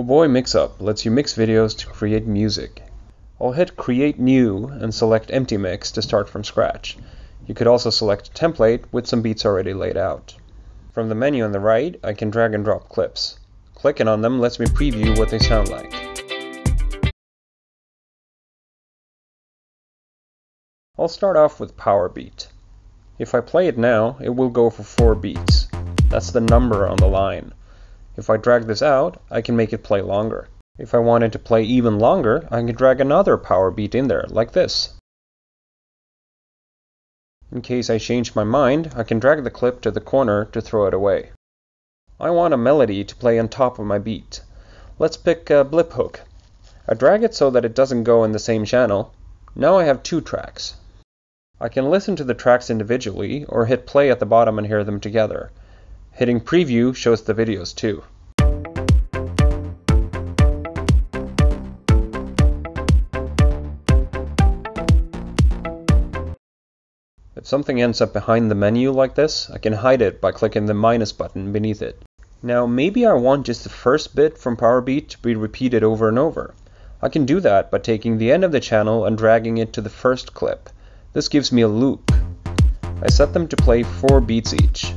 Oboy Mixup lets you mix videos to create music. I'll hit Create New and select Empty Mix to start from scratch. You could also select a template with some beats already laid out. From the menu on the right, I can drag and drop clips. Clicking on them lets me preview what they sound like. I'll start off with Power Beat. If I play it now, it will go for 4 beats. That's the number on the line. If I drag this out, I can make it play longer. If I wanted to play even longer, I can drag another power beat in there, like this. In case I change my mind, I can drag the clip to the corner to throw it away. I want a melody to play on top of my beat. Let's pick a blip hook. I drag it so that it doesn't go in the same channel. Now I have two tracks. I can listen to the tracks individually or hit play at the bottom and hear them together. Hitting preview shows the videos too. If something ends up behind the menu like this, I can hide it by clicking the minus button beneath it. Now maybe I want just the first bit from Powerbeat to be repeated over and over. I can do that by taking the end of the channel and dragging it to the first clip. This gives me a loop. I set them to play 4 beats each.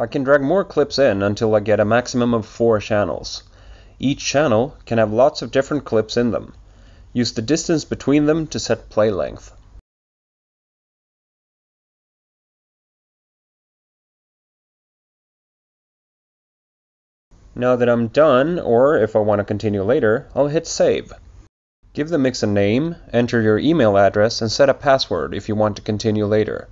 I can drag more clips in until I get a maximum of four channels. Each channel can have lots of different clips in them. Use the distance between them to set play length. Now that I'm done, or if I want to continue later, I'll hit save. Give the mix a name, enter your email address, and set a password if you want to continue later.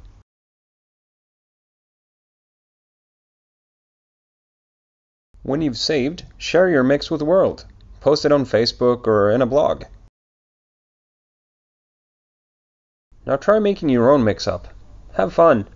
When you've saved, share your mix with the world. Post it on Facebook or in a blog. Now try making your own mix up. Have fun!